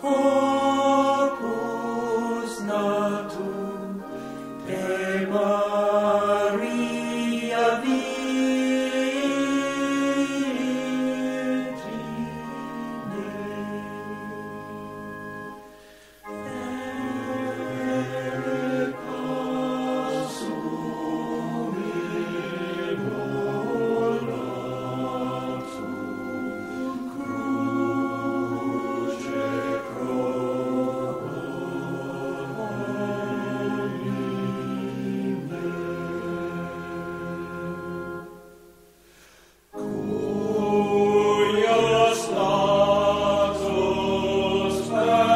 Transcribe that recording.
Oh. Amen.